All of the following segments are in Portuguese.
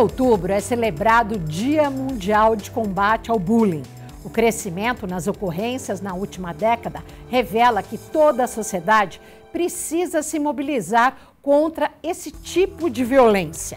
Outubro é celebrado o Dia Mundial de Combate ao Bullying. O crescimento nas ocorrências na última década revela que toda a sociedade precisa se mobilizar contra esse tipo de violência.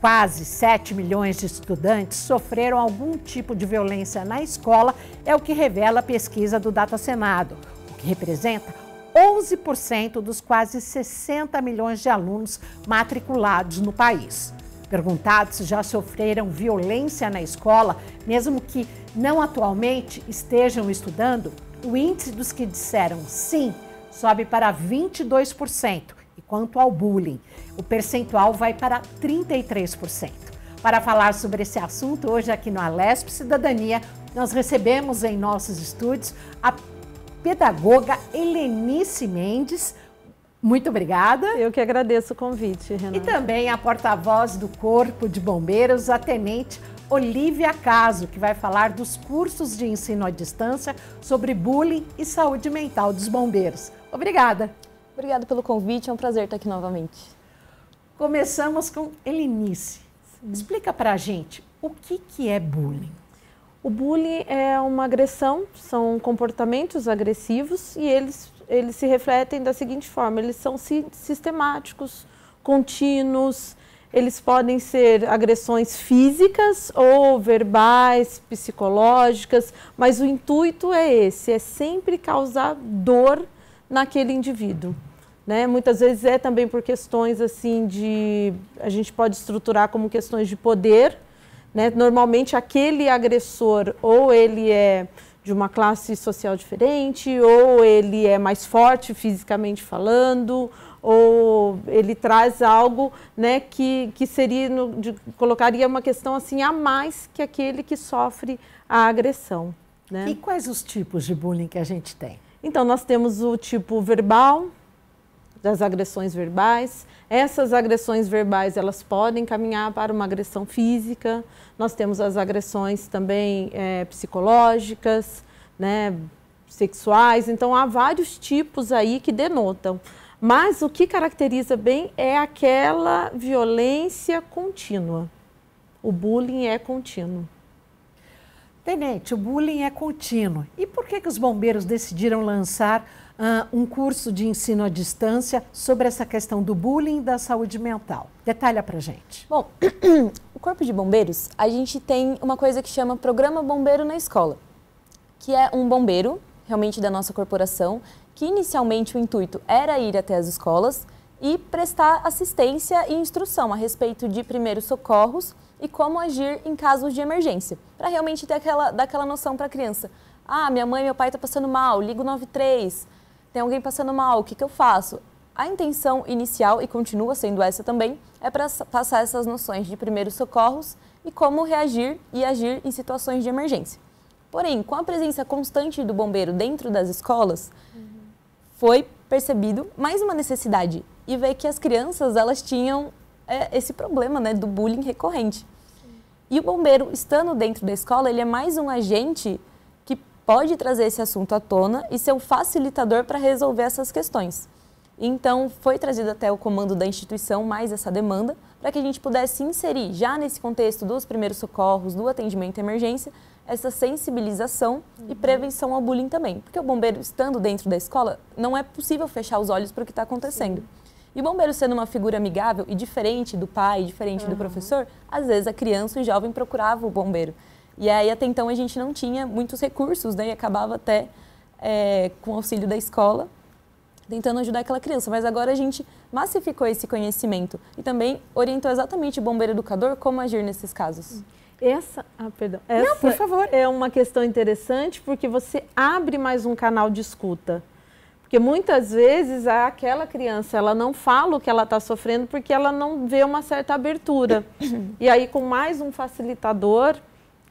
Quase 7 milhões de estudantes sofreram algum tipo de violência na escola, é o que revela a pesquisa do Data Senado, o que representa 11% dos quase 60 milhões de alunos matriculados no país. Perguntados se já sofreram violência na escola, mesmo que não atualmente estejam estudando, o índice dos que disseram sim sobe para 22%. E quanto ao bullying, o percentual vai para 33%. Para falar sobre esse assunto, hoje aqui no Alesp Cidadania, nós recebemos em nossos estúdios a pedagoga Helenice Mendes, muito obrigada. Eu que agradeço o convite, Renata. E também a porta-voz do Corpo de Bombeiros, a tenente Olivia Caso, que vai falar dos cursos de ensino à distância sobre bullying e saúde mental dos bombeiros. Obrigada. Obrigada pelo convite, é um prazer estar aqui novamente. Começamos com Elinice. Sim. Explica para a gente o que, que é bullying. O bullying é uma agressão, são comportamentos agressivos e eles eles se refletem da seguinte forma: eles são sistemáticos, contínuos, eles podem ser agressões físicas ou verbais, psicológicas, mas o intuito é esse: é sempre causar dor naquele indivíduo. Né? Muitas vezes é também por questões assim de a gente pode estruturar como questões de poder. Né? Normalmente aquele agressor ou ele é de uma classe social diferente, ou ele é mais forte fisicamente falando, ou ele traz algo né, que, que seria, no, de, colocaria uma questão assim a mais que aquele que sofre a agressão. Né? E quais os tipos de bullying que a gente tem? Então, nós temos o tipo verbal, das agressões verbais. Essas agressões verbais, elas podem caminhar para uma agressão física. Nós temos as agressões também é, psicológicas, né, sexuais. Então, há vários tipos aí que denotam. Mas o que caracteriza bem é aquela violência contínua. O bullying é contínuo. Tenente, o bullying é contínuo. E por que, que os bombeiros decidiram lançar uh, um curso de ensino à distância sobre essa questão do bullying e da saúde mental. Detalha pra gente. Bom, o Corpo de Bombeiros, a gente tem uma coisa que chama Programa Bombeiro na Escola, que é um bombeiro, realmente da nossa corporação, que inicialmente o intuito era ir até as escolas e prestar assistência e instrução a respeito de primeiros socorros e como agir em casos de emergência, para realmente ter aquela, dar aquela noção para a criança. Ah, minha mãe meu pai estão tá passando mal, ligo 93, tem alguém passando mal, o que, que eu faço? A intenção inicial, e continua sendo essa também, é para passar essas noções de primeiros socorros e como reagir e agir em situações de emergência. Porém, com a presença constante do bombeiro dentro das escolas, uhum. foi percebido mais uma necessidade e ver que as crianças elas tinham é, esse problema né, do bullying recorrente. E o bombeiro, estando dentro da escola, ele é mais um agente pode trazer esse assunto à tona e ser um facilitador para resolver essas questões. Então, foi trazido até o comando da instituição mais essa demanda para que a gente pudesse inserir, já nesse contexto dos primeiros socorros, do atendimento à emergência, essa sensibilização uhum. e prevenção ao bullying também. Porque o bombeiro, estando dentro da escola, não é possível fechar os olhos para o que está acontecendo. Sim. E o bombeiro sendo uma figura amigável e diferente do pai, diferente uhum. do professor, às vezes a criança e o jovem procurava o bombeiro. E aí, até então, a gente não tinha muitos recursos, né? E acabava até é, com o auxílio da escola, tentando ajudar aquela criança. Mas agora a gente massificou esse conhecimento e também orientou exatamente o bombeiro educador como agir nesses casos. Essa, ah, perdão. Essa não, por favor. É uma questão interessante porque você abre mais um canal de escuta. Porque muitas vezes aquela criança ela não fala o que ela está sofrendo porque ela não vê uma certa abertura. e aí, com mais um facilitador,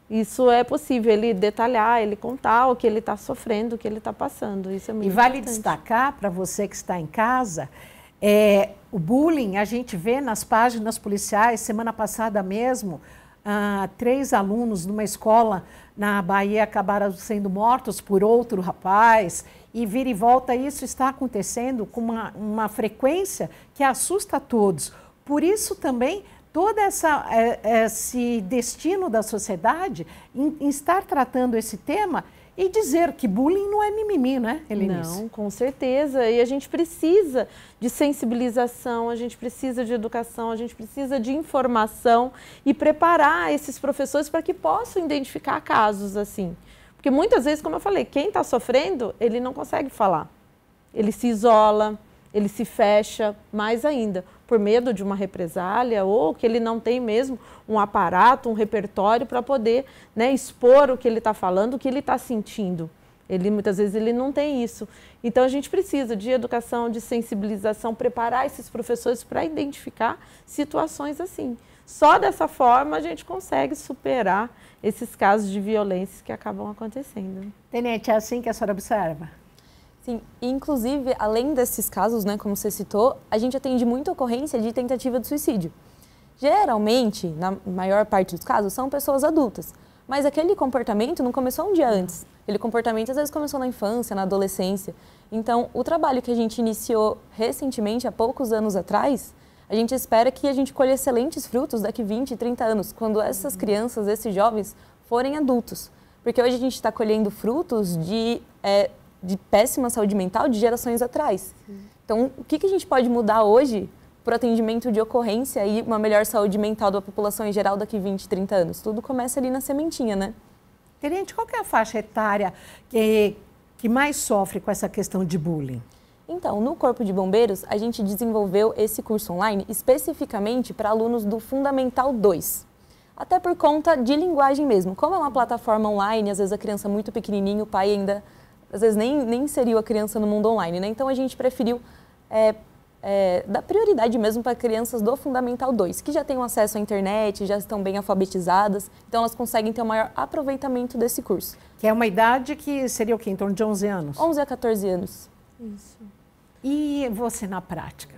isso é possível, ele detalhar, ele contar o que ele está sofrendo, o que ele está passando. Isso é muito E vale importante. destacar para você que está em casa, é, o bullying a gente vê nas páginas policiais, semana passada mesmo, ah, três alunos numa escola na Bahia acabaram sendo mortos por outro rapaz, e vira e volta isso está acontecendo com uma, uma frequência que assusta a todos. Por isso também todo essa, é, esse destino da sociedade em, em estar tratando esse tema e dizer que bullying não é mimimi, né, Helenice? Não, com certeza. E a gente precisa de sensibilização, a gente precisa de educação, a gente precisa de informação e preparar esses professores para que possam identificar casos assim. Porque muitas vezes, como eu falei, quem está sofrendo, ele não consegue falar. Ele se isola, ele se fecha mais ainda por medo de uma represália ou que ele não tem mesmo um aparato, um repertório para poder né, expor o que ele está falando, o que ele está sentindo. Ele muitas vezes ele não tem isso. Então a gente precisa de educação, de sensibilização, preparar esses professores para identificar situações assim. Só dessa forma a gente consegue superar esses casos de violência que acabam acontecendo. Tenente, é assim que a senhora observa? Sim, inclusive, além desses casos, né, como você citou, a gente atende muita ocorrência de tentativa de suicídio. Geralmente, na maior parte dos casos, são pessoas adultas, mas aquele comportamento não começou um dia antes. Aquele comportamento às vezes começou na infância, na adolescência. Então, o trabalho que a gente iniciou recentemente, há poucos anos atrás, a gente espera que a gente colhe excelentes frutos daqui 20, 30 anos, quando essas crianças, esses jovens, forem adultos. Porque hoje a gente está colhendo frutos de é, de péssima saúde mental de gerações atrás. Sim. Então, o que, que a gente pode mudar hoje para o atendimento de ocorrência e uma melhor saúde mental da população em geral daqui 20, 30 anos? Tudo começa ali na sementinha, né? Tenente, qual é a faixa etária que, que mais sofre com essa questão de bullying? Então, no Corpo de Bombeiros, a gente desenvolveu esse curso online especificamente para alunos do Fundamental 2. Até por conta de linguagem mesmo. Como é uma plataforma online, às vezes a criança é muito pequenininha, o pai ainda às vezes nem, nem inseriu a criança no mundo online, né? Então a gente preferiu é, é, dar prioridade mesmo para crianças do Fundamental 2, que já têm acesso à internet, já estão bem alfabetizadas, então elas conseguem ter o um maior aproveitamento desse curso. Que é uma idade que seria o quê? Em torno de 11 anos? 11 a 14 anos. Isso. E você na prática?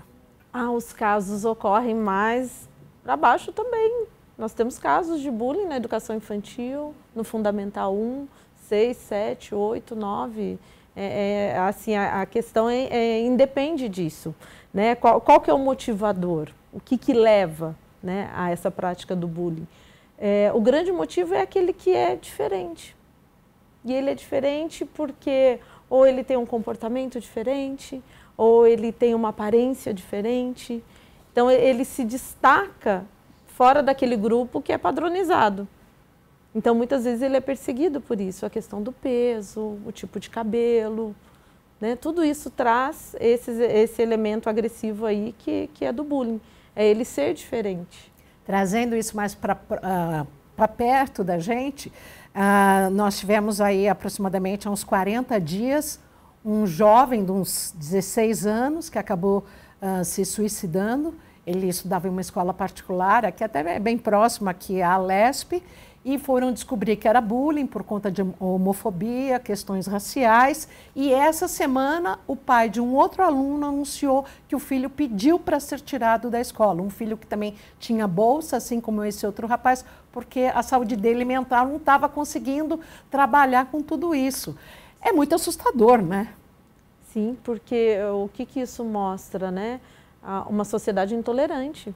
Ah, os casos ocorrem mais para baixo também. Nós temos casos de bullying na educação infantil, no Fundamental 1, seis, sete, oito, nove. É, é, assim, a, a questão é, é, independe disso. Né? Qual, qual que é o motivador? O que, que leva né, a essa prática do bullying? É, o grande motivo é aquele que é diferente. E ele é diferente porque ou ele tem um comportamento diferente, ou ele tem uma aparência diferente. Então ele se destaca fora daquele grupo que é padronizado. Então, muitas vezes ele é perseguido por isso, a questão do peso, o tipo de cabelo, né? Tudo isso traz esse, esse elemento agressivo aí que, que é do bullying, é ele ser diferente. Trazendo isso mais para uh, perto da gente, uh, nós tivemos aí aproximadamente há uns 40 dias um jovem de uns 16 anos que acabou uh, se suicidando. Ele estudava em uma escola particular, aqui até é bem próximo aqui à Lesp, e foram descobrir que era bullying por conta de homofobia, questões raciais. E essa semana, o pai de um outro aluno anunciou que o filho pediu para ser tirado da escola. Um filho que também tinha bolsa, assim como esse outro rapaz, porque a saúde dele mental não estava conseguindo trabalhar com tudo isso. É muito assustador, né? Sim, porque o que, que isso mostra, né? Uma sociedade intolerante,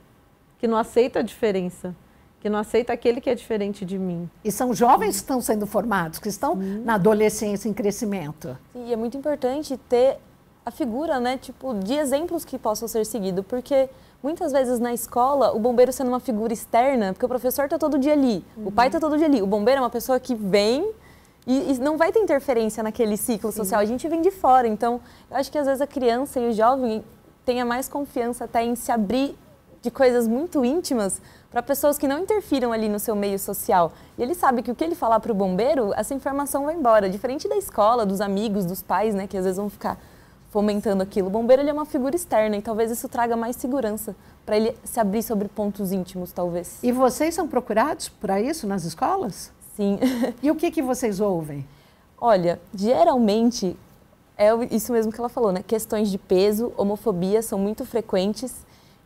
que não aceita a diferença que não aceita aquele que é diferente de mim. E são jovens que estão sendo formados, que estão hum. na adolescência em crescimento. E é muito importante ter a figura, né, tipo, de exemplos que possam ser seguidos, porque muitas vezes na escola o bombeiro sendo uma figura externa, porque o professor está todo dia ali, uhum. o pai está todo dia ali, o bombeiro é uma pessoa que vem e, e não vai ter interferência naquele ciclo Sim. social, a gente vem de fora. Então, eu acho que às vezes a criança e o jovem tenha mais confiança até em se abrir de coisas muito íntimas para pessoas que não interfiram ali no seu meio social. E ele sabe que o que ele falar para o bombeiro, essa informação vai embora. Diferente da escola, dos amigos, dos pais, né, que às vezes vão ficar fomentando aquilo. O bombeiro ele é uma figura externa e talvez isso traga mais segurança para ele se abrir sobre pontos íntimos, talvez. E vocês são procurados para isso nas escolas? Sim. e o que, que vocês ouvem? Olha, geralmente é isso mesmo que ela falou, né? Questões de peso, homofobia são muito frequentes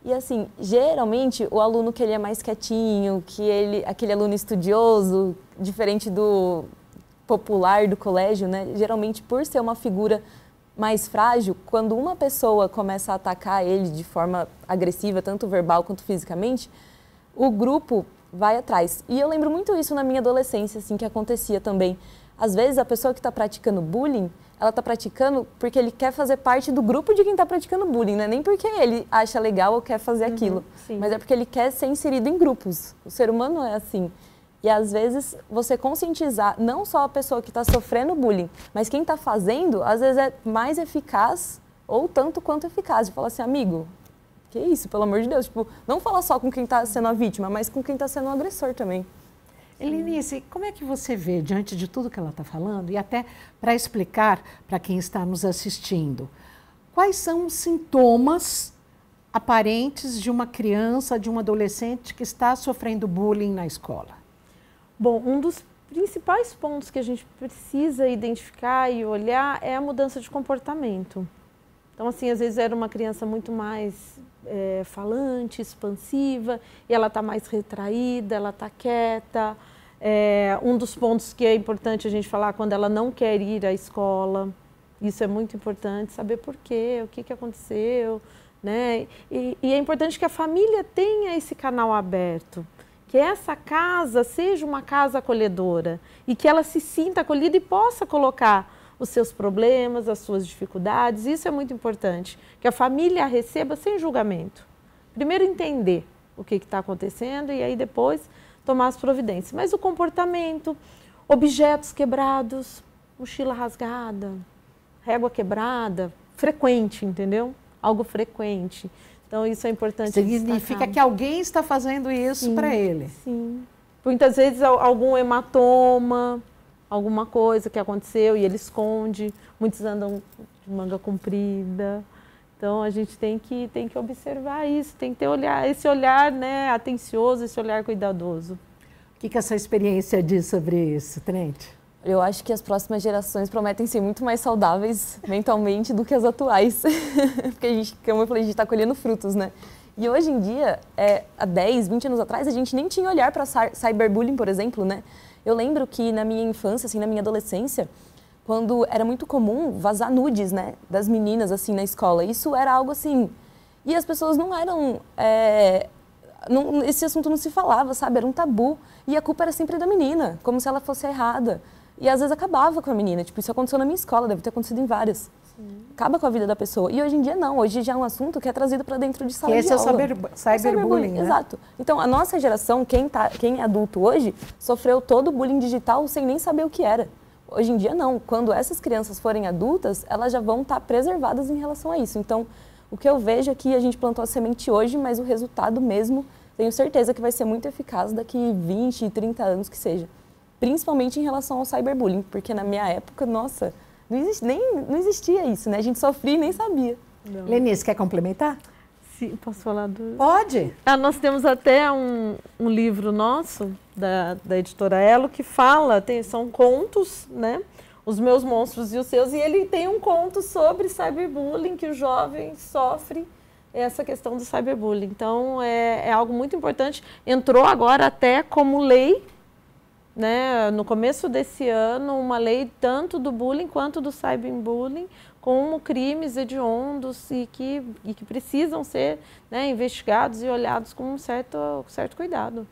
e assim, geralmente o aluno que ele é mais quietinho, que ele, aquele aluno estudioso, diferente do popular do colégio, né? Geralmente por ser uma figura mais frágil, quando uma pessoa começa a atacar ele de forma agressiva, tanto verbal quanto fisicamente, o grupo vai atrás. E eu lembro muito isso na minha adolescência, assim, que acontecia também. Às vezes a pessoa que está praticando bullying, ela está praticando porque ele quer fazer parte do grupo de quem está praticando bullying, né? Nem porque ele acha legal ou quer fazer uhum, aquilo, sim. mas é porque ele quer ser inserido em grupos. O ser humano é assim. E às vezes você conscientizar não só a pessoa que está sofrendo bullying, mas quem está fazendo, às vezes é mais eficaz ou tanto quanto eficaz. De falar assim, amigo, que isso, pelo amor de Deus. Tipo, não falar só com quem está sendo a vítima, mas com quem está sendo o agressor também. Elinice, como é que você vê, diante de tudo que ela está falando, e até para explicar para quem está nos assistindo, quais são os sintomas aparentes de uma criança, de um adolescente que está sofrendo bullying na escola? Bom, um dos principais pontos que a gente precisa identificar e olhar é a mudança de comportamento. Então, assim, às vezes era uma criança muito mais é, falante, expansiva, e ela está mais retraída, ela está quieta. É, um dos pontos que é importante a gente falar quando ela não quer ir à escola. Isso é muito importante, saber por quê, o que, que aconteceu. Né? E, e é importante que a família tenha esse canal aberto que essa casa seja uma casa acolhedora e que ela se sinta acolhida e possa colocar os seus problemas, as suas dificuldades. Isso é muito importante, que a família a receba sem julgamento. Primeiro entender o que está acontecendo e aí depois tomar as providências. Mas o comportamento, objetos quebrados, mochila rasgada, régua quebrada, frequente, entendeu? Algo frequente. Então, isso é importante. Significa destacar. que alguém está fazendo isso para ele. Sim. Muitas vezes, algum hematoma, alguma coisa que aconteceu e ele esconde. Muitos andam de manga comprida. Então, a gente tem que, tem que observar isso, tem que ter olhar, esse olhar né, atencioso, esse olhar cuidadoso. O que, que essa experiência diz sobre isso, Trent? Eu acho que as próximas gerações prometem ser muito mais saudáveis mentalmente do que as atuais. Porque a gente, como eu falei, a gente está colhendo frutos, né? E hoje em dia, é, há 10, 20 anos atrás, a gente nem tinha olhar para cyberbullying, por exemplo, né? Eu lembro que na minha infância, assim, na minha adolescência, quando era muito comum vazar nudes, né, das meninas, assim, na escola. Isso era algo assim... E as pessoas não eram... É, não, esse assunto não se falava, sabe? Era um tabu. E a culpa era sempre da menina, como se ela fosse errada. E às vezes acabava com a menina. Tipo, isso aconteceu na minha escola, deve ter acontecido em várias. Sim. Acaba com a vida da pessoa. E hoje em dia não. Hoje já é um assunto que é trazido para dentro de sala que esse de é aula. Esse é o cyber, cyberbullying, né? Exato. Então, a nossa geração, quem, tá, quem é adulto hoje, sofreu todo o bullying digital sem nem saber o que era. Hoje em dia não. Quando essas crianças forem adultas, elas já vão estar tá preservadas em relação a isso. Então, o que eu vejo é que a gente plantou a semente hoje, mas o resultado mesmo, tenho certeza que vai ser muito eficaz daqui 20, 30 anos que seja principalmente em relação ao cyberbullying, porque na minha época, nossa, não existia, nem, não existia isso, né? A gente sofria e nem sabia. Não. Lenice, quer complementar? Sim, posso falar do... Pode. Ah, nós temos até um, um livro nosso, da, da editora Elo, que fala, tem, são contos, né? Os meus monstros e os seus, e ele tem um conto sobre cyberbullying, que o jovem sofre essa questão do cyberbullying. Então, é, é algo muito importante. Entrou agora até como lei né, no começo desse ano, uma lei tanto do bullying quanto do cyberbullying como crimes hediondos e que, e que precisam ser né, investigados e olhados com um certo, certo cuidado.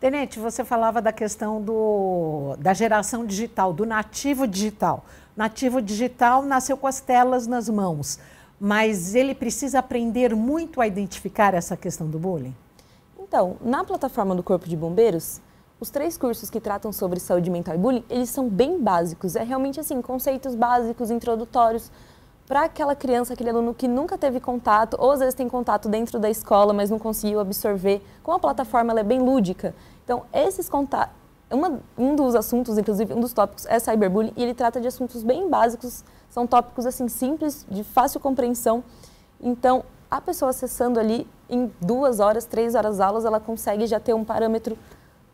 Tenente, você falava da questão do, da geração digital, do nativo digital. Nativo digital nasceu com as telas nas mãos, mas ele precisa aprender muito a identificar essa questão do bullying? Então, na plataforma do Corpo de Bombeiros, os três cursos que tratam sobre saúde mental e bullying, eles são bem básicos. É realmente assim, conceitos básicos, introdutórios para aquela criança, aquele aluno que nunca teve contato, ou às vezes tem contato dentro da escola, mas não conseguiu absorver. Com a plataforma, ela é bem lúdica. Então, esses contatos, um dos assuntos, inclusive, um dos tópicos é cyberbullying, e ele trata de assuntos bem básicos, são tópicos assim simples, de fácil compreensão. Então, a pessoa acessando ali em duas horas, três horas aulas, ela consegue já ter um parâmetro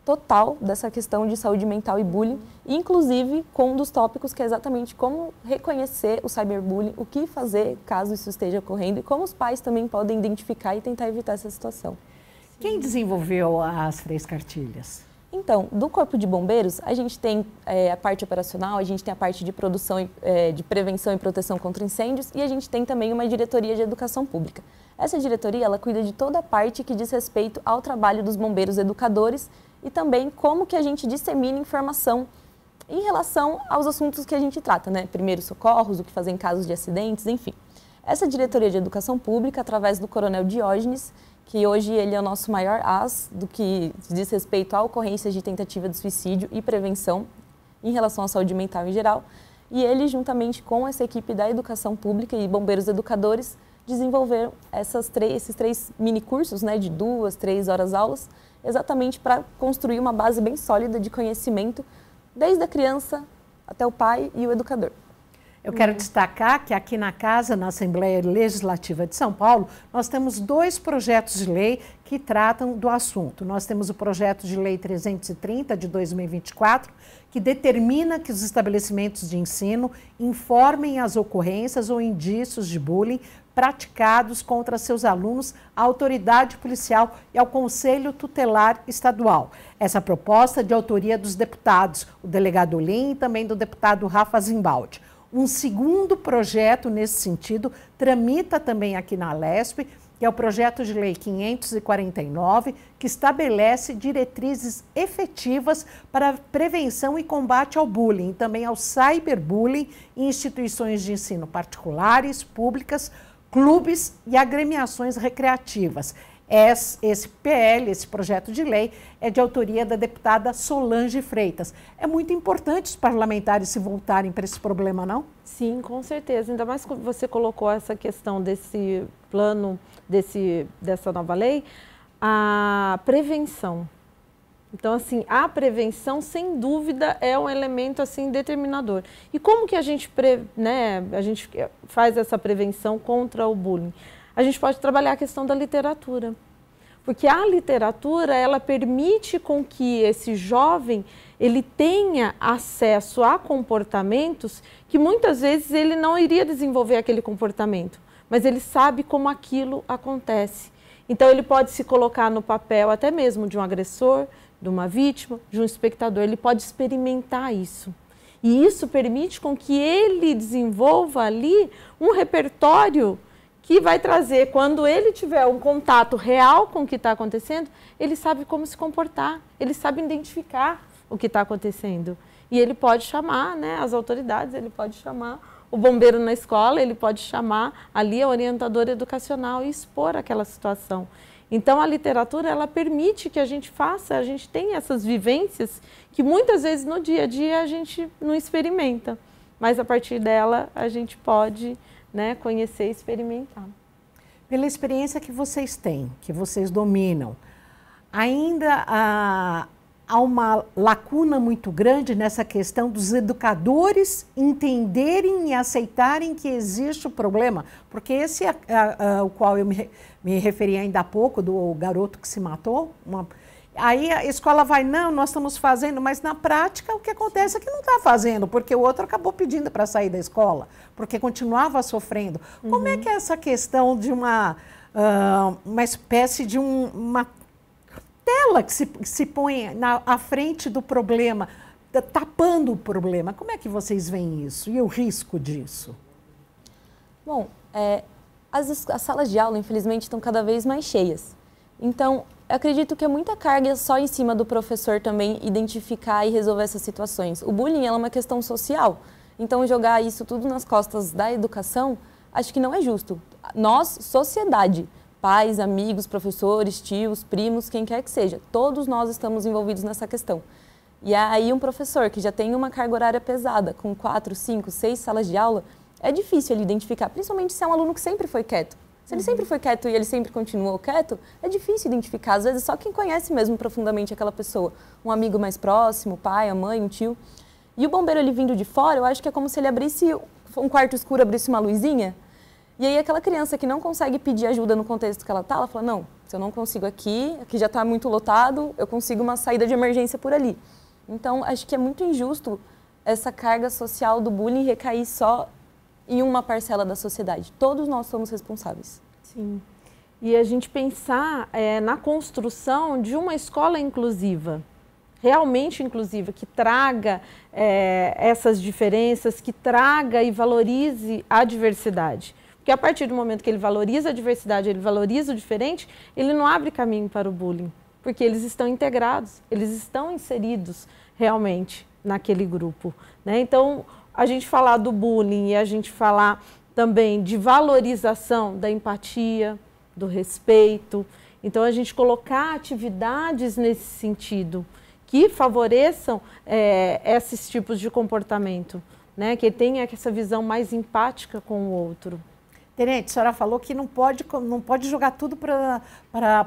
total dessa questão de saúde mental e bullying, inclusive com um dos tópicos que é exatamente como reconhecer o cyberbullying, o que fazer caso isso esteja ocorrendo e como os pais também podem identificar e tentar evitar essa situação. Quem desenvolveu as três cartilhas? Então, do Corpo de Bombeiros, a gente tem é, a parte operacional, a gente tem a parte de produção, e, é, de prevenção e proteção contra incêndios e a gente tem também uma diretoria de educação pública. Essa diretoria, ela cuida de toda a parte que diz respeito ao trabalho dos bombeiros educadores e também como que a gente dissemina informação em relação aos assuntos que a gente trata, né? Primeiros socorros, o que fazer em casos de acidentes, enfim. Essa diretoria de educação pública, através do Coronel Diógenes, que hoje ele é o nosso maior as do que diz respeito a ocorrências de tentativa de suicídio e prevenção em relação à saúde mental em geral. E ele, juntamente com essa equipe da educação pública e bombeiros educadores, desenvolveram essas três, esses três mini cursos, né, de duas, três horas aulas, exatamente para construir uma base bem sólida de conhecimento, desde a criança até o pai e o educador. Eu quero destacar que aqui na casa, na Assembleia Legislativa de São Paulo, nós temos dois projetos de lei que tratam do assunto. Nós temos o projeto de lei 330 de 2024, que determina que os estabelecimentos de ensino informem as ocorrências ou indícios de bullying praticados contra seus alunos à autoridade policial e ao Conselho Tutelar Estadual. Essa proposta é de autoria dos deputados, o delegado Lim e também do deputado Rafa Zimbaldi. Um segundo projeto nesse sentido tramita também aqui na LESP, que é o projeto de lei 549, que estabelece diretrizes efetivas para prevenção e combate ao bullying, também ao cyberbullying em instituições de ensino particulares, públicas, clubes e agremiações recreativas. Esse PL, esse projeto de lei, é de autoria da deputada Solange Freitas. É muito importante os parlamentares se voltarem para esse problema, não? Sim, com certeza. Ainda mais que você colocou essa questão desse plano, desse, dessa nova lei, a prevenção. Então, assim, a prevenção, sem dúvida, é um elemento assim determinador. E como que a gente, né, a gente faz essa prevenção contra o bullying? a gente pode trabalhar a questão da literatura. Porque a literatura, ela permite com que esse jovem ele tenha acesso a comportamentos que muitas vezes ele não iria desenvolver aquele comportamento, mas ele sabe como aquilo acontece. Então ele pode se colocar no papel até mesmo de um agressor, de uma vítima, de um espectador, ele pode experimentar isso. E isso permite com que ele desenvolva ali um repertório que vai trazer, quando ele tiver um contato real com o que está acontecendo, ele sabe como se comportar, ele sabe identificar o que está acontecendo. E ele pode chamar né, as autoridades, ele pode chamar o bombeiro na escola, ele pode chamar ali a orientadora educacional e expor aquela situação. Então a literatura ela permite que a gente faça, a gente tenha essas vivências que muitas vezes no dia a dia a gente não experimenta, mas a partir dela a gente pode né, conhecer e experimentar. Pela experiência que vocês têm, que vocês dominam, ainda há, há uma lacuna muito grande nessa questão dos educadores entenderem e aceitarem que existe o problema, porque esse é, é, o qual eu me, me referi ainda há pouco, do garoto que se matou, uma, Aí a escola vai, não, nós estamos fazendo, mas na prática o que acontece é que não está fazendo, porque o outro acabou pedindo para sair da escola, porque continuava sofrendo. Uhum. Como é uhum. que é essa questão de uma, uh, uma espécie de um, uma tela que se, que se põe na, à frente do problema, tapando o problema? Como é que vocês veem isso e o risco disso? Bom, é, as, as salas de aula, infelizmente, estão cada vez mais cheias. Então, acredito que é muita carga só em cima do professor também identificar e resolver essas situações. O bullying é uma questão social. Então, jogar isso tudo nas costas da educação, acho que não é justo. Nós, sociedade, pais, amigos, professores, tios, primos, quem quer que seja, todos nós estamos envolvidos nessa questão. E aí um professor que já tem uma carga horária pesada, com quatro, cinco, seis salas de aula, é difícil ele identificar, principalmente se é um aluno que sempre foi quieto. Se ele sempre foi quieto e ele sempre continuou quieto, é difícil identificar. Às vezes, só quem conhece mesmo profundamente aquela pessoa. Um amigo mais próximo, pai, a mãe, um tio. E o bombeiro, ele vindo de fora, eu acho que é como se ele abrisse um quarto escuro, abrisse uma luzinha. E aí, aquela criança que não consegue pedir ajuda no contexto que ela está, ela fala: não, se eu não consigo aqui, aqui já está muito lotado, eu consigo uma saída de emergência por ali. Então, acho que é muito injusto essa carga social do bullying recair só em uma parcela da sociedade. Todos nós somos responsáveis. Sim. E a gente pensar é, na construção de uma escola inclusiva. realmente inclusiva, que traga é, essas diferenças, que traga e valorize a diversidade. Porque a partir do momento que ele valoriza a diversidade, ele valoriza o diferente, ele não abre caminho para o bullying, porque eles estão integrados, eles estão inseridos realmente naquele grupo. Né? Então, a gente falar do bullying e a gente falar também de valorização da empatia, do respeito. Então, a gente colocar atividades nesse sentido que favoreçam é, esses tipos de comportamento, né? que tenha essa visão mais empática com o outro. Tenente, a senhora falou que não pode, não pode jogar tudo para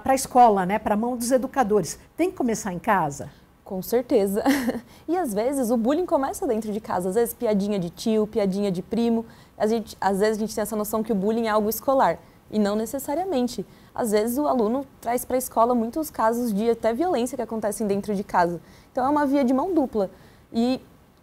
a escola, né? para a mão dos educadores. Tem que começar em casa? Com certeza. E às vezes o bullying começa dentro de casa, às vezes piadinha de tio, piadinha de primo. A gente, às vezes a gente tem essa noção que o bullying é algo escolar e não necessariamente às vezes o aluno traz para a escola muitos casos de até violência que acontecem dentro de casa. Então é uma via de mão dupla. E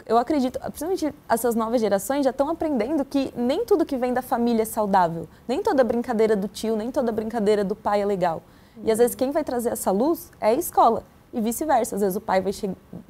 eu acredito, principalmente essas novas gerações já estão aprendendo que nem tudo que vem da família é saudável. Nem toda brincadeira do tio, nem toda brincadeira do pai é legal. E às vezes quem vai trazer essa luz é a escola. E vice-versa. Às vezes o pai vai,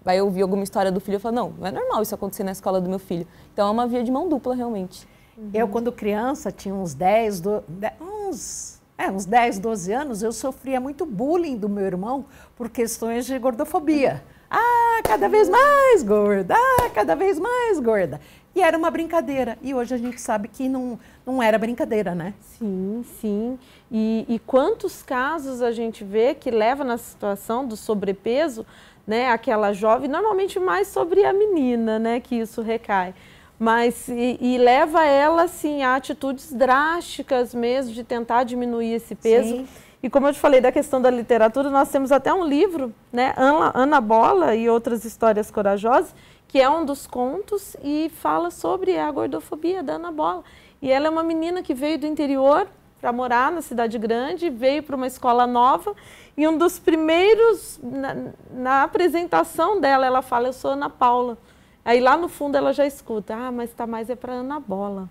vai ouvir alguma história do filho e falar, não, não é normal isso acontecer na escola do meu filho. Então é uma via de mão dupla, realmente. Eu, quando criança, tinha uns 10, do, uns é, uns 10, 12 anos, eu sofria muito bullying do meu irmão por questões de gordofobia. Ah, cada vez mais gorda, ah, cada vez mais gorda. E era uma brincadeira. E hoje a gente sabe que não, não era brincadeira, né? Sim, sim. E, e quantos casos a gente vê que leva na situação do sobrepeso, né? Aquela jovem, normalmente mais sobre a menina, né? Que isso recai mas e, e, leva ela assim a atitudes drásticas mesmo de tentar diminuir esse peso. Sim. E como eu te falei da questão da literatura, nós temos até um livro, né, Ana, Ana Bola e outras histórias corajosas, que é um dos contos e fala sobre a gordofobia da Ana Bola. E ela é uma menina que veio do interior para morar na cidade grande, veio para uma escola nova e um dos primeiros na, na apresentação dela, ela fala: "Eu sou Ana Paula". Aí lá no fundo ela já escuta, ah, mas está mais é para Ana Bola.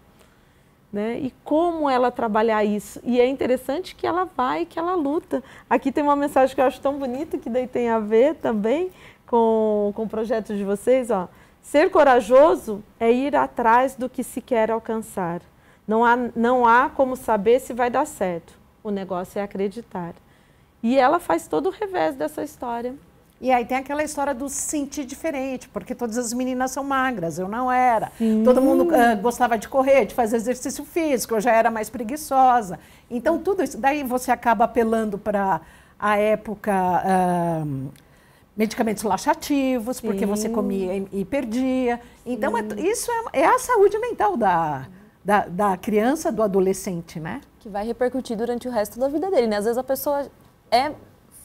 Né? E como ela trabalhar isso? E é interessante que ela vai, que ela luta. Aqui tem uma mensagem que eu acho tão bonita, que daí tem a ver também com, com o projeto de vocês. Ó. Ser corajoso é ir atrás do que se quer alcançar. Não há, não há como saber se vai dar certo. O negócio é acreditar. E ela faz todo o revés dessa história. E aí tem aquela história do se sentir diferente, porque todas as meninas são magras, eu não era. Sim. Todo mundo uh, gostava de correr, de fazer exercício físico, eu já era mais preguiçosa. Então tudo isso, daí você acaba apelando para a época uh, medicamentos laxativos, Sim. porque você comia e, e perdia. Então é, isso é, é, a saúde mental da, da, da criança, do adolescente, né? Que vai repercutir durante o resto da vida dele, né? Às vezes a pessoa é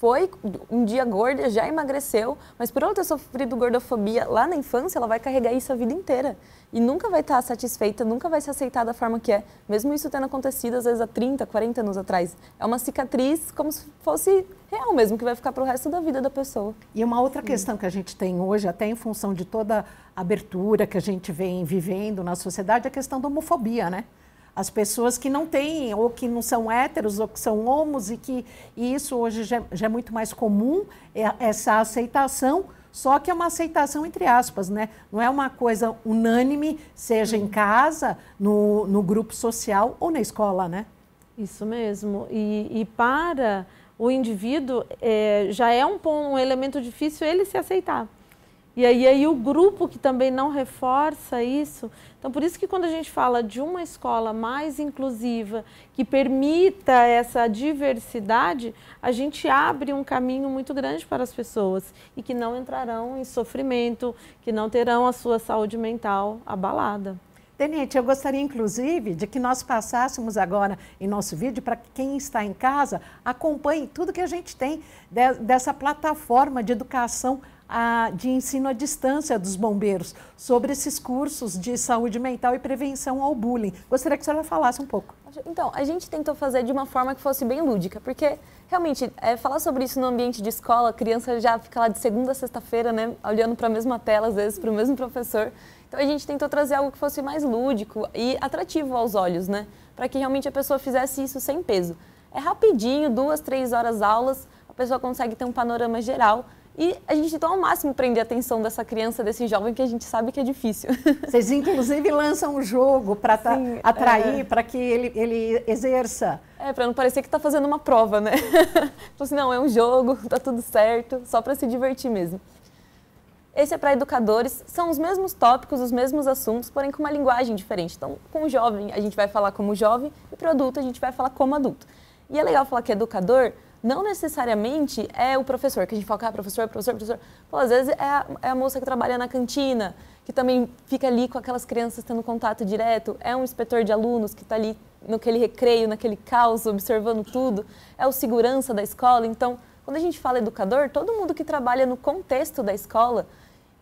foi um dia gorda, já emagreceu, mas por ela ter sofrido gordofobia lá na infância, ela vai carregar isso a vida inteira. E nunca vai estar satisfeita, nunca vai se aceitar da forma que é, mesmo isso tendo acontecido às vezes há 30, 40 anos atrás. É uma cicatriz como se fosse real mesmo, que vai ficar para o resto da vida da pessoa. E uma outra questão que a gente tem hoje, até em função de toda a abertura que a gente vem vivendo na sociedade, é a questão da homofobia, né? As pessoas que não têm, ou que não são héteros, ou que são homos, e que e isso hoje já, já, é muito mais comum, é, essa aceitação, só que é uma aceitação entre aspas, né? Não é uma coisa unânime, seja em casa, no, no grupo social ou na escola, né? Isso mesmo. E, e para o indivíduo, é, já é um, um elemento difícil ele se aceitar. E aí, aí o grupo que também não reforça isso. Então, por isso que quando a gente fala de uma escola mais inclusiva, que permita essa diversidade, a gente abre um caminho muito grande para as pessoas e que não entrarão em sofrimento, que não terão a sua saúde mental abalada. Tenente, eu gostaria inclusive de que nós passássemos agora em nosso vídeo para que quem está em casa acompanhe tudo que a gente tem de, dessa plataforma de educação a, de ensino à distância dos bombeiros sobre esses cursos de saúde mental e prevenção ao bullying. Gostaria que a senhora falasse um pouco. Então, a gente tentou fazer de uma forma que fosse bem lúdica, porque realmente é, falar sobre isso no ambiente de escola, a criança já fica lá de segunda a sexta-feira, né, olhando para a mesma tela, às vezes para o mesmo professor. Então a gente tentou trazer algo que fosse mais lúdico e atrativo aos olhos, né, para que realmente a pessoa fizesse isso sem peso. É rapidinho, duas, três horas aulas, a pessoa consegue ter um panorama geral E a gente tentou ao máximo prender a atenção dessa criança, desse jovem, que a gente sabe que é difícil. Vocês, inclusive, lançam um jogo para atrair, é... para que ele, ele exerça. É, para não parecer que está fazendo uma prova, né? Falei assim, não, é um jogo, tá tudo certo, só para se divertir mesmo. Esse é para educadores, são os mesmos tópicos, os mesmos assuntos, porém com uma linguagem diferente. Então, com o jovem, a gente vai falar como jovem, e para o adulto, a gente vai falar como adulto. E é legal falar que educador não necessariamente é o professor, que a gente fala, ah, professor, professor, professor. Pô, às vezes é a, é a moça que trabalha na cantina, que também fica ali com aquelas crianças tendo contato direto, é um inspetor de alunos que está ali naquele recreio, naquele caos, observando tudo, é o segurança da escola. Então, quando a gente fala educador, todo mundo que trabalha no contexto da escola,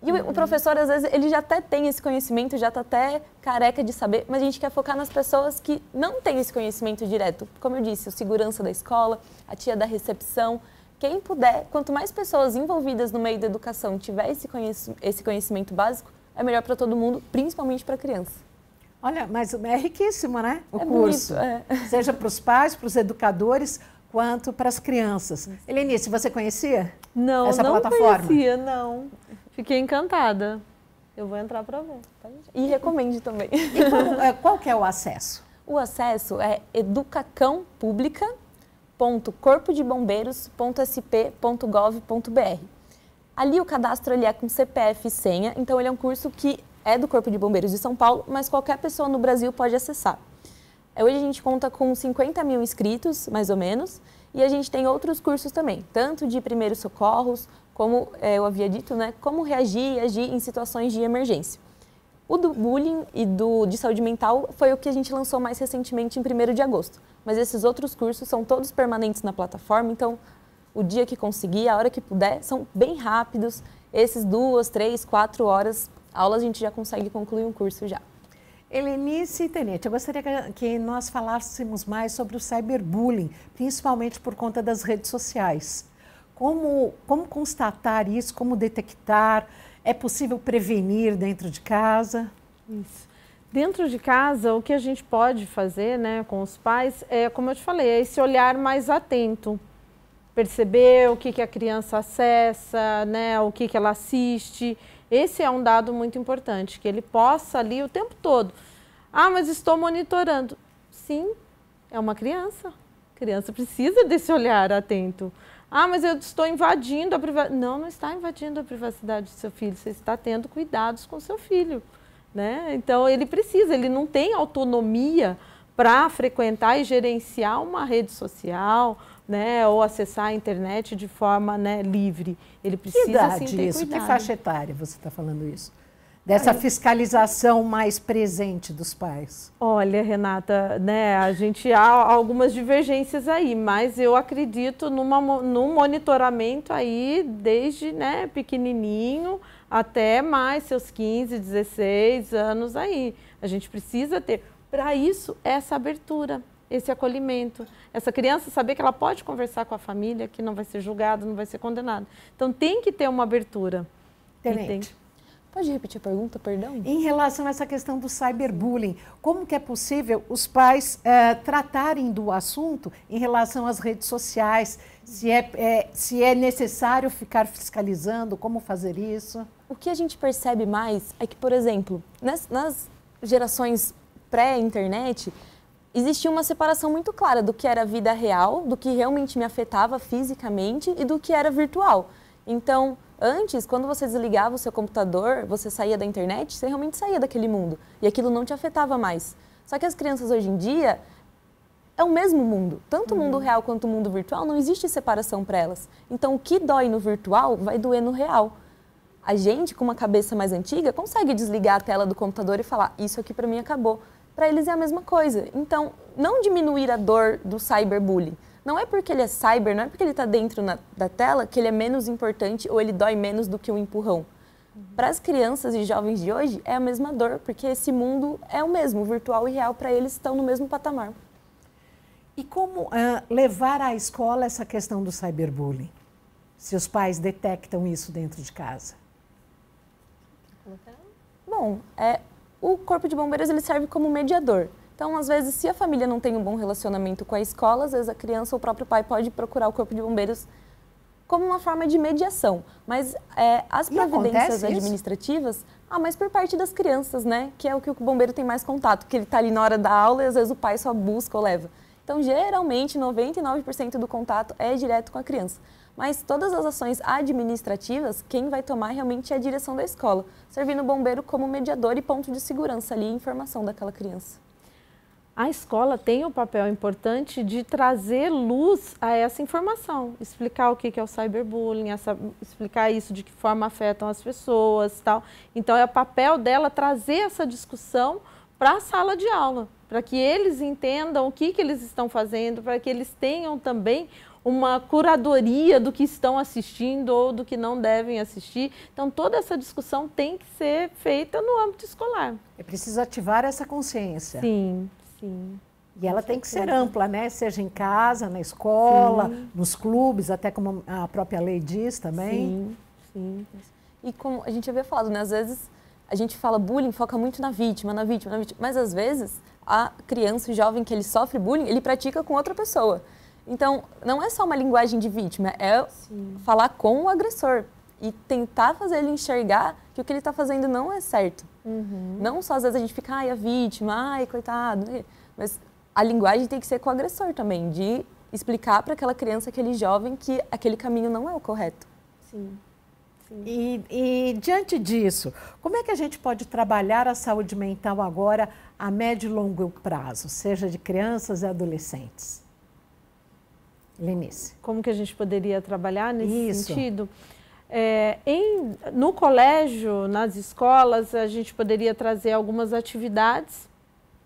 e uhum. o professor, às vezes, ele já até tem esse conhecimento, já está até careca de saber, mas a gente quer focar nas pessoas que não têm esse conhecimento direto. Como eu disse, o segurança da escola, a tia da recepção. Quem puder, quanto mais pessoas envolvidas no meio da educação tiver esse, conhec esse conhecimento básico, é melhor para todo mundo, principalmente para a criança. Olha, mas é riquíssimo, né? O é curso. Bonito, é. Seja para os pais, para os educadores, quanto para as crianças. Elenice, você conhecia não, essa não plataforma? Não, conhecia, não. Fiquei encantada. Eu vou entrar para ver. E recomende também. E como, é, qual que é o acesso? O acesso é educacãopublica.corpodebombeiros.sp.gov.br. Ali o cadastro ele é com CPF e senha, então ele é um curso que é do Corpo de Bombeiros de São Paulo, mas qualquer pessoa no Brasil pode acessar. É, hoje a gente conta com 50 mil inscritos, mais ou menos, e a gente tem outros cursos também, tanto de primeiros socorros, como é, eu havia dito, né, como reagir e agir em situações de emergência. O do bullying e do de saúde mental foi o que a gente lançou mais recentemente em 1 de agosto. Mas esses outros cursos são todos permanentes na plataforma, então o dia que conseguir, a hora que puder, são bem rápidos. Esses duas, três, quatro horas, aulas a gente já consegue concluir um curso já. Helenice e Tenete, eu gostaria que nós falássemos mais sobre o cyberbullying, principalmente por conta das redes sociais. Como, como constatar isso, como detectar? É possível prevenir dentro de casa? Isso. Dentro de casa, o que a gente pode fazer né, com os pais é, como eu te falei, é esse olhar mais atento. Perceber o que, que a criança acessa, né, o que, que ela assiste. Esse é um dado muito importante, que ele possa ali o tempo todo. Ah, mas estou monitorando. Sim, é uma criança. A criança precisa desse olhar atento. Ah, mas eu estou invadindo a privacidade. Não, não está invadindo a privacidade do seu filho. Você está tendo cuidados com seu filho. Né? Então, ele precisa, ele não tem autonomia para frequentar e gerenciar uma rede social, né, ou acessar a internet de forma né, livre. Ele precisa que idade sim, ter isso? Cuidado. Que faixa etária você está falando isso? Dessa Aí, fiscalização mais presente dos pais. Olha, Renata, né, a gente há algumas divergências aí, mas eu acredito numa, num monitoramento aí desde né, pequenininho até mais seus 15, 16 anos aí. A gente precisa ter, para isso, essa abertura esse acolhimento. Essa criança saber que ela pode conversar com a família, que não vai ser julgada, não vai ser condenada. Então tem que ter uma abertura. Tenente. Pode repetir a pergunta, perdão? Em relação a essa questão do cyberbullying, como que é possível os pais é, tratarem do assunto em relação às redes sociais? Se é, é, se é necessário ficar fiscalizando, como fazer isso? O que a gente percebe mais é que, por exemplo, nas, nas gerações pré-internet, existia uma separação muito clara do que era vida real, do que realmente me afetava fisicamente e do que era virtual. Então, antes, quando você desligava o seu computador, você saía da internet, você realmente saía daquele mundo e aquilo não te afetava mais. Só que as crianças hoje em dia é o mesmo mundo. Tanto o mundo uhum. real quanto o mundo virtual, não existe separação para elas. Então, o que dói no virtual vai doer no real. A gente, com uma cabeça mais antiga, consegue desligar a tela do computador e falar: Isso aqui para mim acabou para eles é a mesma coisa. Então, não diminuir a dor do cyberbullying. Não é porque ele é cyber, não é porque ele está dentro na, da tela que ele é menos importante ou ele dói menos do que o um empurrão. Uhum. Para as crianças e jovens de hoje, é a mesma dor, porque esse mundo é o mesmo, virtual e real, para eles estão no mesmo patamar. E como uh, levar à escola essa questão do cyberbullying? Se os pais detectam isso dentro de casa? Bom, é, o corpo de bombeiros ele serve como mediador. Então, às vezes, se a família não tem um bom relacionamento com a escola, às vezes a criança ou o próprio pai pode procurar o corpo de bombeiros como uma forma de mediação. Mas é, as providências administrativas, ah, mas por parte das crianças, né? Que é o que o bombeiro tem mais contato, que ele está ali na hora da aula e às vezes o pai só busca ou leva. Então, geralmente, 99% do contato é direto com a criança. Mas todas as ações administrativas, quem vai tomar realmente é a direção da escola, servindo o bombeiro como mediador e ponto de segurança ali, informação daquela criança. A escola tem o papel importante de trazer luz a essa informação, explicar o que é o cyberbullying, essa, explicar isso, de que forma afetam as pessoas tal. Então, é o papel dela trazer essa discussão para a sala de aula, para que eles entendam o que, que eles estão fazendo, para que eles tenham também uma curadoria do que estão assistindo ou do que não devem assistir. Então, toda essa discussão tem que ser feita no âmbito escolar. É preciso ativar essa consciência. Sim, sim. E ela tem que ser ampla, né? Seja em casa, na escola, Sim. nos clubes, até como a própria lei diz também. Sim, sim. E como a gente havia falado, né? Às vezes a gente fala bullying, foca muito na vítima, na vítima, na vítima. Mas às vezes a criança, o jovem que ele sofre bullying, ele pratica com outra pessoa. Então, não é só uma linguagem de vítima, é falar com o agressor e tentar fazer ele enxergar que o que ele está fazendo não é certo. Não só às vezes a gente fica, ai, a vítima, ai, coitado. Mas a linguagem tem que ser com o agressor também, de explicar para aquela criança, aquele jovem, que aquele caminho não é o correto. sim. E, e diante disso, como é que a gente pode trabalhar a saúde mental agora a médio e longo prazo, seja de crianças e adolescentes? Lenice. como que a gente poderia trabalhar nesse Isso. sentido? É, em, no colégio, nas escolas, a gente poderia trazer algumas atividades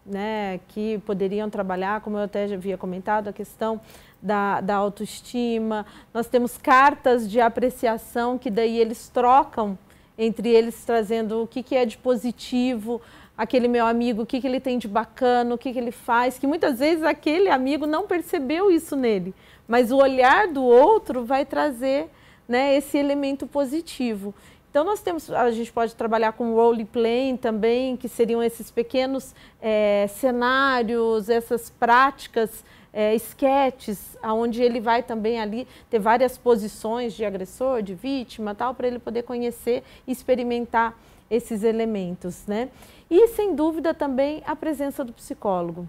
né, que poderiam trabalhar, como eu até já havia comentado, a questão da, da autoestima. Nós temos cartas de apreciação que daí eles trocam entre eles, trazendo o que, que é de positivo, aquele meu amigo, o que, que ele tem de bacana, o que, que ele faz, que muitas vezes aquele amigo não percebeu isso nele, mas o olhar do outro vai trazer né, esse elemento positivo. Então nós temos, a gente pode trabalhar com role playing também, que seriam esses pequenos eh, cenários, essas práticas, eh, esquetes, aonde ele vai também ali ter várias posições de agressor, de vítima, tal, para ele poder conhecer e experimentar esses elementos, né? E sem dúvida também a presença do psicólogo.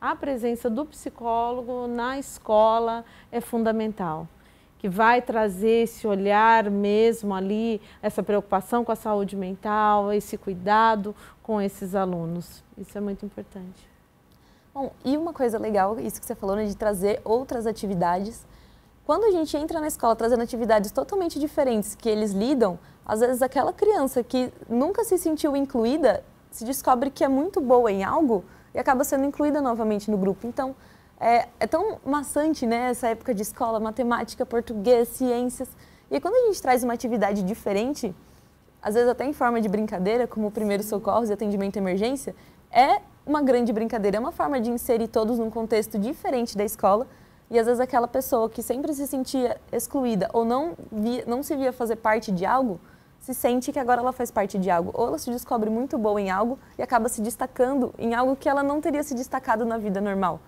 A presença do psicólogo na escola é fundamental que vai trazer esse olhar mesmo ali, essa preocupação com a saúde mental, esse cuidado com esses alunos. Isso é muito importante. Bom, e uma coisa legal, isso que você falou, né, de trazer outras atividades. Quando a gente entra na escola trazendo atividades totalmente diferentes que eles lidam, às vezes aquela criança que nunca se sentiu incluída se descobre que é muito boa em algo e acaba sendo incluída novamente no grupo. Então, é, é tão maçante, né, essa época de escola, matemática, português, ciências. E quando a gente traz uma atividade diferente, às vezes até em forma de brincadeira, como primeiros socorros e atendimento à emergência, é uma grande brincadeira, é uma forma de inserir todos num contexto diferente da escola. E às vezes aquela pessoa que sempre se sentia excluída ou não, via, não se via fazer parte de algo, se sente que agora ela faz parte de algo. Ou ela se descobre muito boa em algo e acaba se destacando em algo que ela não teria se destacado na vida normal,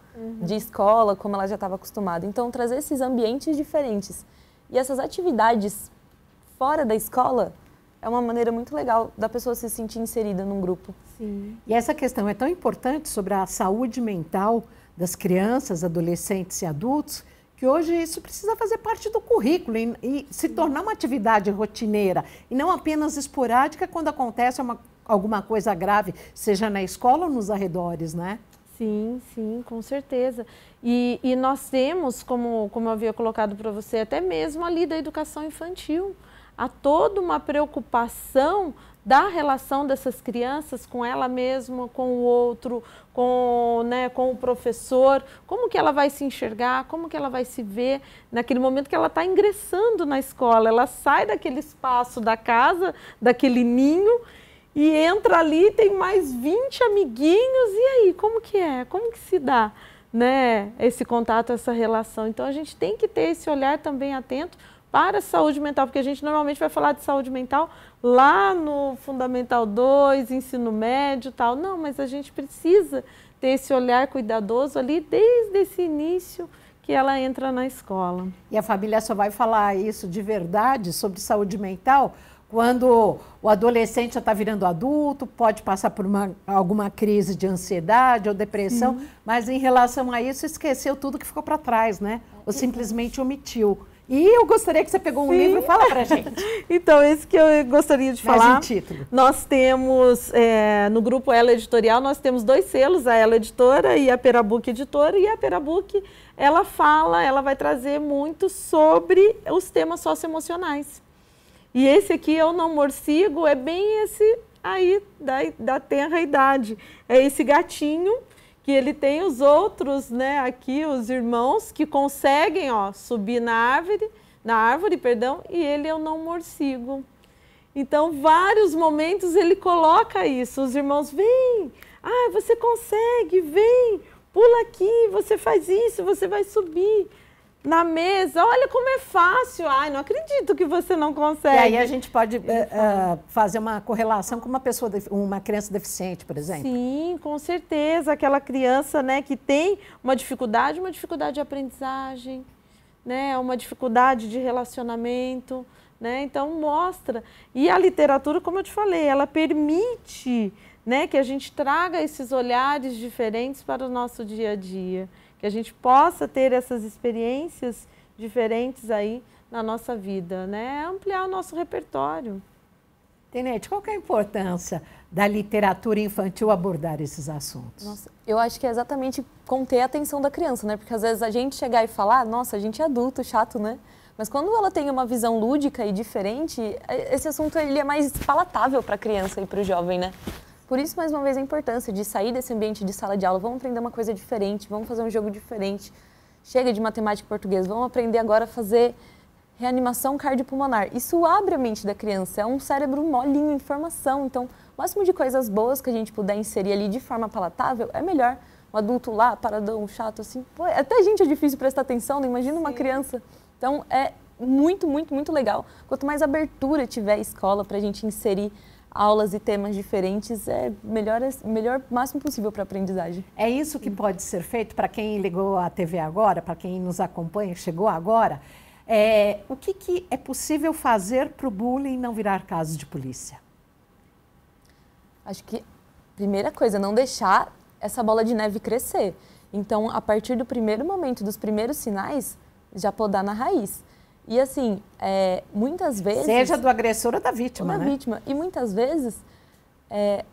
de escola, como ela já estava acostumada. Então, trazer esses ambientes diferentes e essas atividades fora da escola é uma maneira muito legal da pessoa se sentir inserida num grupo. Sim. E essa questão é tão importante sobre a saúde mental das crianças, adolescentes e adultos, que hoje isso precisa fazer parte do currículo e, e se tornar uma atividade rotineira e não apenas esporádica quando acontece uma, alguma coisa grave, seja na escola ou nos arredores, né? Sim, sim, com certeza. E, e nós temos, como, como eu havia colocado para você, até mesmo ali da educação infantil, há toda uma preocupação da relação dessas crianças com ela mesma, com o outro, com, né, com o professor, como que ela vai se enxergar, como que ela vai se ver naquele momento que ela está ingressando na escola. Ela sai daquele espaço da casa, daquele ninho, e entra ali, tem mais 20 amiguinhos, e aí, como que é? Como que se dá né, esse contato, essa relação? Então, a gente tem que ter esse olhar também atento para a saúde mental, porque a gente normalmente vai falar de saúde mental lá no Fundamental 2, ensino médio tal. Não, mas a gente precisa ter esse olhar cuidadoso ali desde esse início, que ela entra na escola. E a família só vai falar isso de verdade sobre saúde mental quando o adolescente já está virando adulto, pode passar por uma, alguma crise de ansiedade ou depressão, Sim. mas em relação a isso esqueceu tudo que ficou para trás, né? Ou simplesmente omitiu. E eu gostaria que você pegou um Sim. livro, fala pra gente. então, esse que eu gostaria de falar. Mais um título. Nós temos, é, no grupo Ela Editorial, nós temos dois selos, a Ela Editora e a Perabook Editora. E a Perabook, ela fala, ela vai trazer muito sobre os temas socioemocionais. E esse aqui, Eu Não Morcigo, é bem esse aí da, da tenra idade. É esse gatinho que ele tem os outros, né, aqui os irmãos que conseguem, ó, subir na árvore, na árvore, perdão, e ele eu não morcigo. Então, vários momentos ele coloca isso. Os irmãos vêm, ah, você consegue, vem, pula aqui, você faz isso, você vai subir na mesa. Olha como é fácil. Ai, não acredito que você não consegue. E aí a gente pode uh, uh, fazer uma correlação com uma pessoa, uma criança deficiente, por exemplo. Sim, com certeza. Aquela criança, né, que tem uma dificuldade, uma dificuldade de aprendizagem, né, uma dificuldade de relacionamento, né? Então mostra. E a literatura, como eu te falei, ela permite, né, que a gente traga esses olhares diferentes para o nosso dia a dia que a gente possa ter essas experiências diferentes aí na nossa vida, né? Ampliar o nosso repertório. Tenente, qual é a importância da literatura infantil abordar esses assuntos? Nossa, eu acho que é exatamente conter a atenção da criança, né? Porque às vezes a gente chegar e falar, nossa, a gente é adulto, chato, né? Mas quando ela tem uma visão lúdica e diferente, esse assunto ele é mais palatável para a criança e para o jovem, né? Por isso, mais uma vez, a importância de sair desse ambiente de sala de aula. Vamos aprender uma coisa diferente, vamos fazer um jogo diferente. Chega de matemática e português, vamos aprender agora a fazer reanimação cardiopulmonar. Isso abre a mente da criança, é um cérebro molinho em formação. Então, o máximo de coisas boas que a gente puder inserir ali de forma palatável é melhor. Um adulto lá, paradão, chato, assim, pô, até a gente é difícil prestar atenção, não imagina Sim. uma criança. Então, é muito, muito, muito legal. Quanto mais abertura tiver a escola para a gente inserir aulas e temas diferentes é melhor, melhor máximo possível para aprendizagem. É isso que pode ser feito para quem ligou a TV agora, para quem nos acompanha, chegou agora. É, o que, que é possível fazer para o bullying não virar caso de polícia? Acho que, primeira coisa, não deixar essa bola de neve crescer. Então, a partir do primeiro momento, dos primeiros sinais, já podar na raiz. E assim, é, muitas vezes. Seja do agressor ou da vítima. Ou da né? vítima. E muitas vezes é,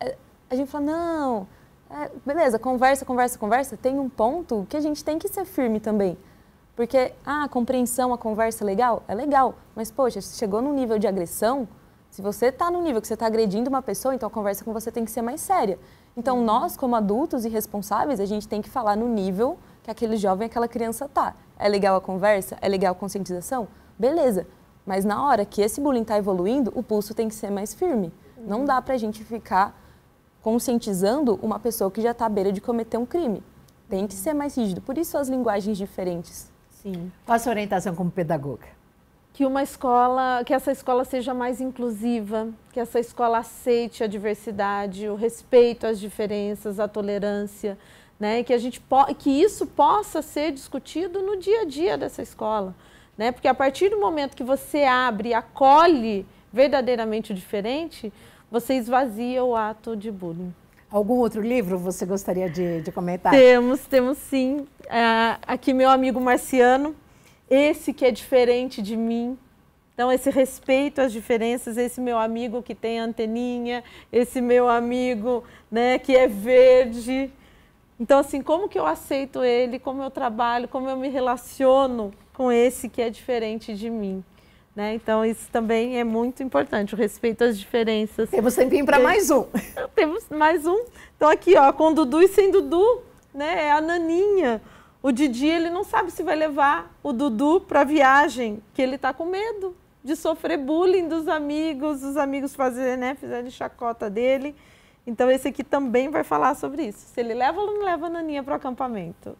é, a gente fala, não, é, beleza, conversa, conversa, conversa. Tem um ponto que a gente tem que ser firme também. Porque, ah, a compreensão, a conversa é legal? É legal. Mas, poxa, se chegou num nível de agressão, se você está no nível que você está agredindo uma pessoa, então a conversa com você tem que ser mais séria. Então, nós, como adultos e responsáveis, a gente tem que falar no nível que aquele jovem, aquela criança tá. É legal a conversa? É legal a conscientização? Beleza. Mas na hora que esse bullying está evoluindo, o pulso tem que ser mais firme. Uhum. Não dá para a gente ficar conscientizando uma pessoa que já está à beira de cometer um crime. Tem que ser mais rígido. Por isso as linguagens diferentes. Sim. Qual a sua orientação como pedagoga? Que uma escola, que essa escola seja mais inclusiva, que essa escola aceite a diversidade, o respeito às diferenças, a tolerância né? Que, a gente que isso possa ser discutido no dia a dia dessa escola. Né? Porque a partir do momento que você abre e acolhe verdadeiramente o diferente, você esvazia o ato de bullying. Algum outro livro você gostaria de, de comentar? Temos, temos sim. É, aqui meu amigo Marciano, esse que é diferente de mim. Então, esse respeito às diferenças, esse meu amigo que tem anteninha, esse meu amigo né, que é verde, então, assim, como que eu aceito ele, como eu trabalho, como eu me relaciono com esse que é diferente de mim. Né? Então, isso também é muito importante, o respeito às diferenças. Temos tempinho para mais um. Temos mais um. Então, aqui, ó, com Dudu e sem Dudu, né? É a Naninha. O Didi, ele não sabe se vai levar o Dudu para a viagem, que ele está com medo de sofrer bullying dos amigos, os amigos fazer, né, fizerem chacota dele. Então esse aqui também vai falar sobre isso. Se ele leva ou não leva a Naninha para o acampamento.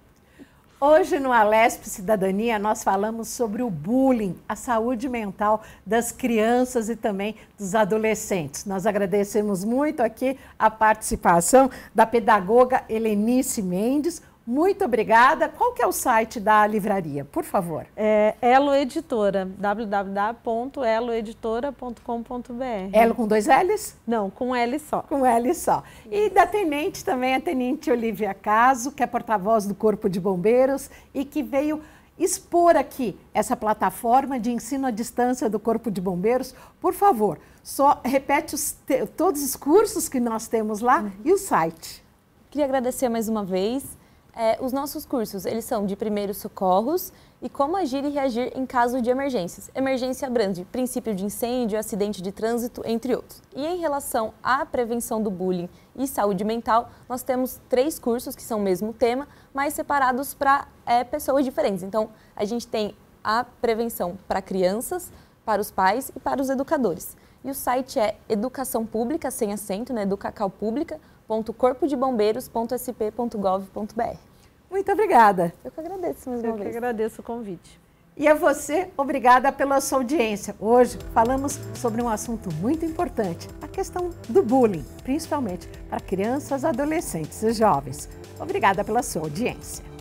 Hoje no Alesp Cidadania nós falamos sobre o bullying, a saúde mental das crianças e também dos adolescentes. Nós agradecemos muito aqui a participação da pedagoga Helenice Mendes, Muito obrigada. Qual que é o site da livraria, por favor? É Elo Editora, www.eloeditora.com.br. Elo com dois L's? Não, com L só. Com L só. E da Tenente também, a Tenente Olivia Caso, que é porta-voz do Corpo de Bombeiros e que veio expor aqui essa plataforma de ensino à distância do Corpo de Bombeiros. Por favor, só repete os todos os cursos que nós temos lá uhum. e o site. Queria agradecer mais uma vez. É, os nossos cursos, eles são de primeiros socorros e como agir e reagir em caso de emergências. Emergência abrange princípio de incêndio, acidente de trânsito, entre outros. E em relação à prevenção do bullying e saúde mental, nós temos três cursos que são o mesmo tema, mas separados para é, pessoas diferentes. Então, a gente tem a prevenção para crianças, para os pais e para os educadores. E o site é educação pública, sem acento, né, educacalpublica.corpodebombeiros.sp.gov.br. Muito obrigada. Eu que agradeço mais uma Eu vez. Eu que agradeço o convite. E a você, obrigada pela sua audiência. Hoje falamos sobre um assunto muito importante, a questão do bullying, principalmente para crianças, adolescentes e jovens. Obrigada pela sua audiência.